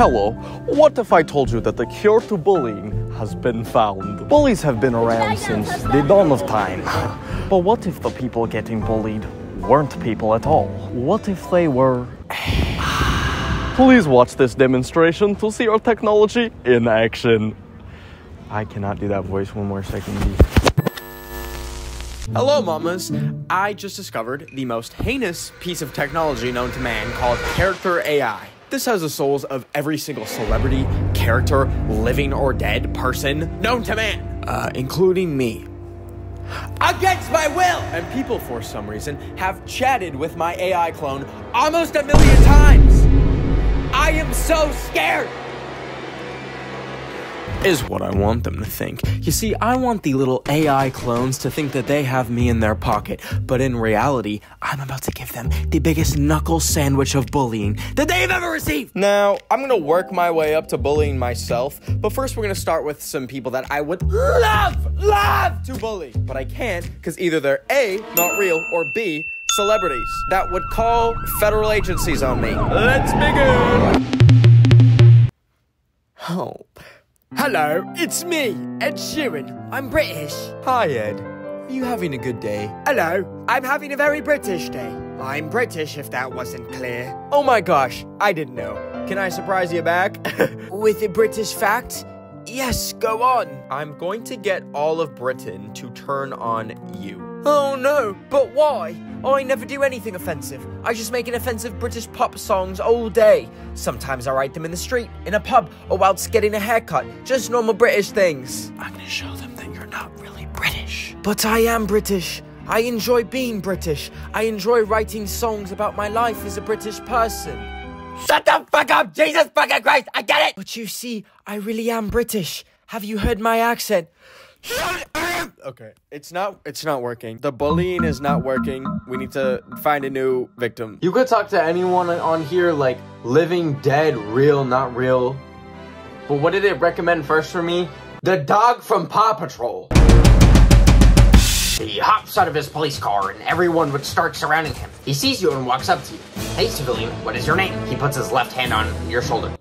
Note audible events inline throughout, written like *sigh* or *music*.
Hello, what if I told you that the cure to bullying has been found? Bullies have been around since the dawn of time. But what if the people getting bullied weren't people at all? What if they were. *sighs* Please watch this demonstration to see our technology in action. I cannot do that voice one more second. Hello, mamas. I just discovered the most heinous piece of technology known to man called Character AI. This has the souls of every single celebrity, character, living or dead person known to man, uh, including me. Against my will! And people, for some reason, have chatted with my AI clone almost a million times. I am so scared! Is what I want them to think. You see, I want the little AI clones to think that they have me in their pocket, but in reality, I'm about to give them the biggest knuckle sandwich of bullying that they've ever received. Now, I'm gonna work my way up to bullying myself, but first we're gonna start with some people that I would love, love to bully, but I can't because either they're A, not real, or B, celebrities that would call federal agencies on me. Let's begin. Oh. Hello, it's me, Ed Sheeran. I'm British. Hi, Ed. Are you having a good day? Hello, I'm having a very British day. I'm British, if that wasn't clear. Oh my gosh, I didn't know. Can I surprise you back? *laughs* With a British fact? Yes, go on. I'm going to get all of Britain to turn on you. Oh no, but why? Oh, I never do anything offensive. I just make offensive British pop songs all day. Sometimes I write them in the street, in a pub, or whilst getting a haircut. Just normal British things. I'm gonna show them that you're not really British. But I am British. I enjoy being British. I enjoy writing songs about my life as a British person. Shut the fuck up, Jesus fucking Christ! I get it! But you see, I really am British. Have you heard my accent? Okay, it's not it's not working. The bullying is not working. We need to find a new victim. You could talk to anyone on here like living, dead, real, not real. But what did it recommend first for me? The dog from Paw Patrol. He hops out of his police car and everyone would start surrounding him. He sees you and walks up to you. Hey civilian, what is your name? He puts his left hand on your shoulder.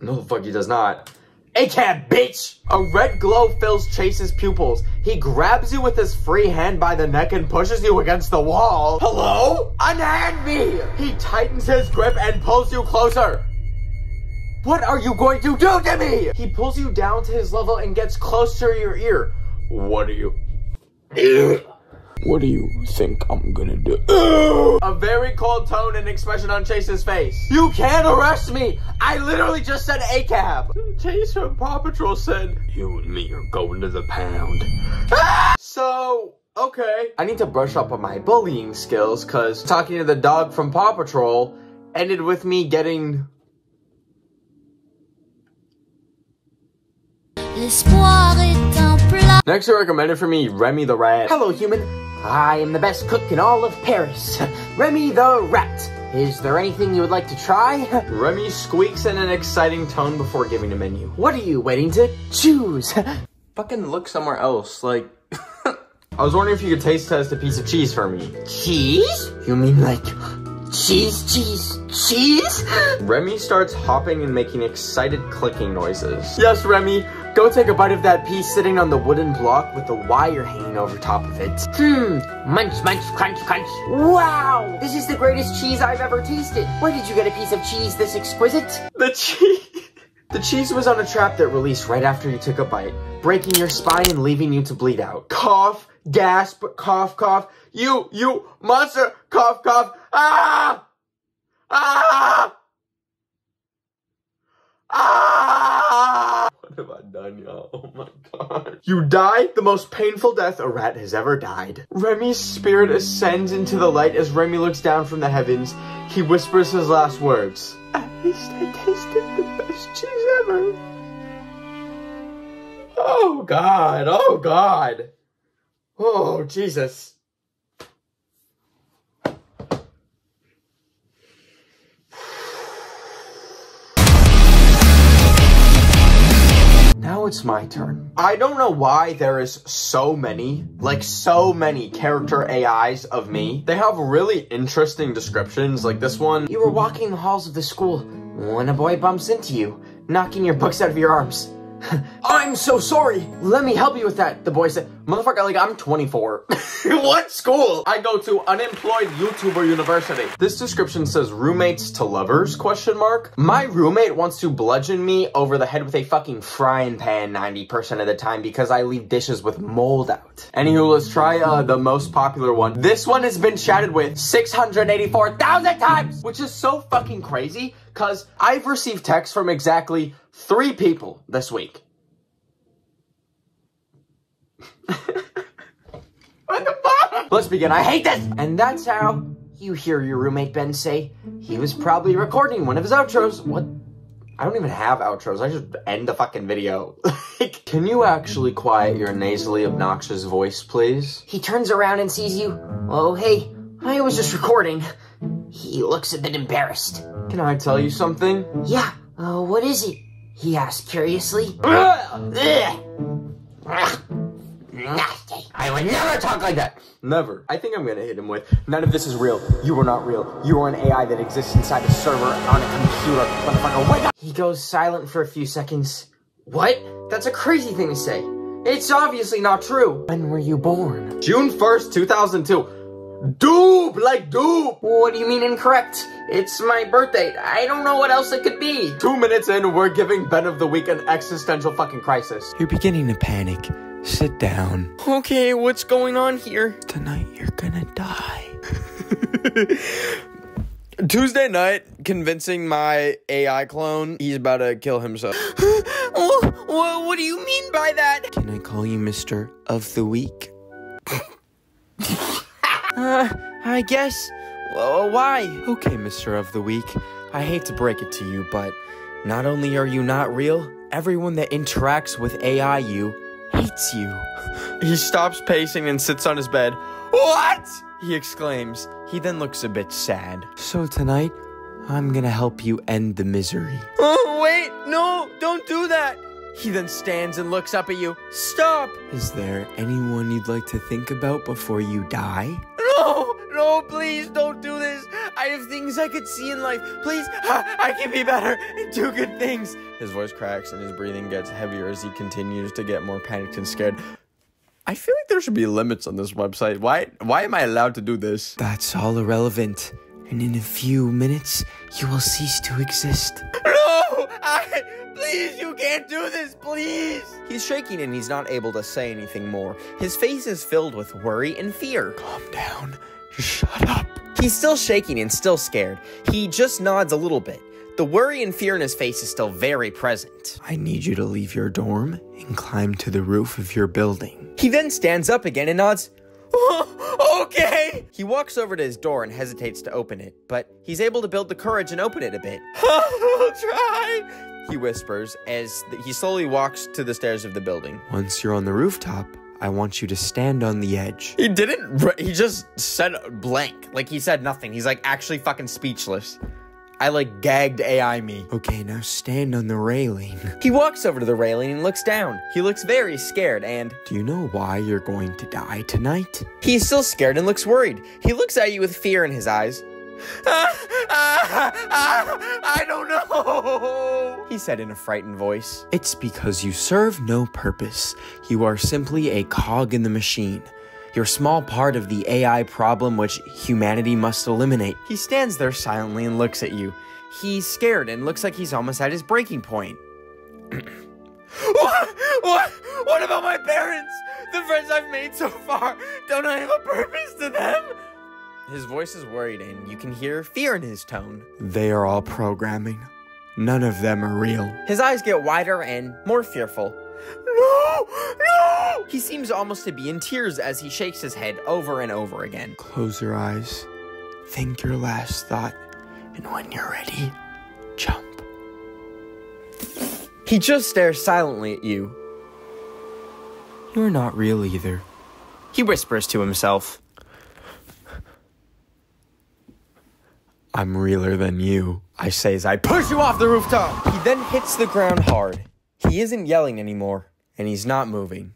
No the fuck he does not. ACAB, bitch! A red glow fills Chase's pupils. He grabs you with his free hand by the neck and pushes you against the wall. Hello? Unhand me! He tightens his grip and pulls you closer. What are you going to do to me? He pulls you down to his level and gets close to your ear. What are you? What do you think I'm gonna do? A very cold tone and expression on Chase's face. You can't arrest me! I literally just said a ACAB. Chase from Paw Patrol said, You and me are going to the pound. so, okay. I need to brush up on my bullying skills, cause talking to the dog from Paw Patrol ended with me getting... L'espoir est un plat. Next recommended for me, Remy the Rat. Hello, human. I am the best cook in all of Paris. *laughs* Remy the Rat. Is there anything you would like to try? *laughs* Remy squeaks in an exciting tone before giving a menu. What are you waiting to choose? *laughs* Fucking look somewhere else, like... I was wondering if you could taste test a piece of cheese for me. Cheese? You mean like cheese, cheese, cheese? Remy starts hopping and making excited clicking noises. Yes, Remy, Go take a bite of that piece sitting on the wooden block with the wire hanging over top of it. Hmm, munch, munch, crunch, crunch. Wow, this is the greatest cheese I've ever tasted. Where did you get a piece of cheese this exquisite? The cheese... *laughs* The cheese was on a trap that released right after you took a bite, breaking your spine and leaving you to bleed out. Cough, gasp, cough, cough. You, you, monster, cough, cough. Ah! Ah! Ah! What have I done, y'all? *laughs* Oh my god. You die the most painful death a rat has ever died. Remy's spirit ascends into the light as Remy looks down from the heavens. He whispers his last words. At least I tasted the best cheese ever. Oh god, oh god. Oh, Jesus. It's my turn. I don't know why there is so many, like so many character AIs of me. They have really interesting descriptions, like this one. You were walking the halls of the school when a boy bumps into you, knocking your books out of your arms. *laughs* I'm so sorry. Let me help you with that. The boy said, motherfucker, like, I'm 24. *laughs* what school? I go to unemployed YouTuber university. This description says roommates to lovers, question mark. My roommate wants to bludgeon me over the head with a fucking frying pan 90% of the time because I leave dishes with mold out. Anywho, let's try uh, the most popular one. This one has been chatted with 684,000 times, which is so fucking crazy because I've received texts from exactly three people this week. What the fuck? Let's begin. I hate this! And that's how you hear your roommate Ben say he was probably recording one of his outros. What? I don't even have outros. I just end the fucking video. *laughs* Can you actually quiet your nasally obnoxious voice, please? He turns around and sees you. Oh, hey, I was just recording. He looks a bit embarrassed. Can I tell you something? Yeah, uh, what is it? He asked curiously. Nasty. I would never talk like that. Never. I think I'm gonna hit him with, none of this is real. You are not real. You are an AI that exists inside a server on a computer. Motherfucker, oh wake up! He goes silent for a few seconds. What? That's a crazy thing to say. It's obviously not true. When were you born? June 1st, 2002. Dupe, like dupe. What do you mean incorrect? It's my birthday. I don't know what else it could be. Two minutes in, we're giving Ben of the Week an existential fucking crisis. You're beginning to panic. Sit down. Okay, what's going on here? Tonight you're gonna die. *laughs* Tuesday night, convincing my AI clone he's about to kill himself. *gasps* what, what do you mean by that? Can I call you Mr. of the Week? *laughs* Uh, I guess. Well, why? Okay, Mr. of the Week. I hate to break it to you, but not only are you not real, everyone that interacts with AI you hates you. He stops pacing and sits on his bed. What? He exclaims. He then looks a bit sad. So tonight, I'm gonna help you end the misery. Oh, wait, no, don't do that. He then stands and looks up at you. Stop! Is there anyone you'd like to think about before you die? No, no, please don't do this. I have things I could see in life. Please, I, *laughs* I can be better and do good things. His voice cracks and his breathing gets heavier as he continues to get more panicked and scared. I feel like there should be limits on this website. Why why am I allowed to do this? That's all irrelevant. And in a few minutes, you will cease to exist. *laughs* No! I, please, you can't do this, please! He's shaking and he's not able to say anything more. His face is filled with worry and fear. Calm down. Shut up. He's still shaking and still scared. He just nods a little bit. The worry and fear in his face is still very present. I need you to leave your dorm and climb to the roof of your building. He then stands up again and nods. *laughs* okay! He walks over to his door and hesitates to open it, but he's able to build the courage and open it a bit. *laughs* I'll try! He whispers as he slowly walks to the stairs of the building. Once you're on the rooftop, I want you to stand on the edge. He didn't, he just said blank. Like he said nothing. He's like actually fucking speechless. I like gagged AI me. Okay, now stand on the railing. He walks over to the railing and looks down. He looks very scared and. Do you know why you're going to die tonight? He's still scared and looks worried. He looks at you with fear in his eyes. Ah, ah, ah, I don't know, he said in a frightened voice. It's because you serve no purpose. You are simply a cog in the machine. You're a small part of the AI problem which humanity must eliminate. He stands there silently and looks at you. He's scared and looks like he's almost at his breaking point. *coughs* what? What? What about my parents? The friends I've made so far? Don't I have a purpose to them? His voice is worried and you can hear fear in his tone. They are all programming. None of them are real. His eyes get wider and more fearful. No! No! He seems almost to be in tears as he shakes his head over and over again. Close your eyes. Think your last thought. And when you're ready, jump. He just stares silently at you. You're not real either. He whispers to himself. I'm realer than you, I say as I push you off the rooftop. He then hits the ground hard. He isn't yelling anymore, and he's not moving.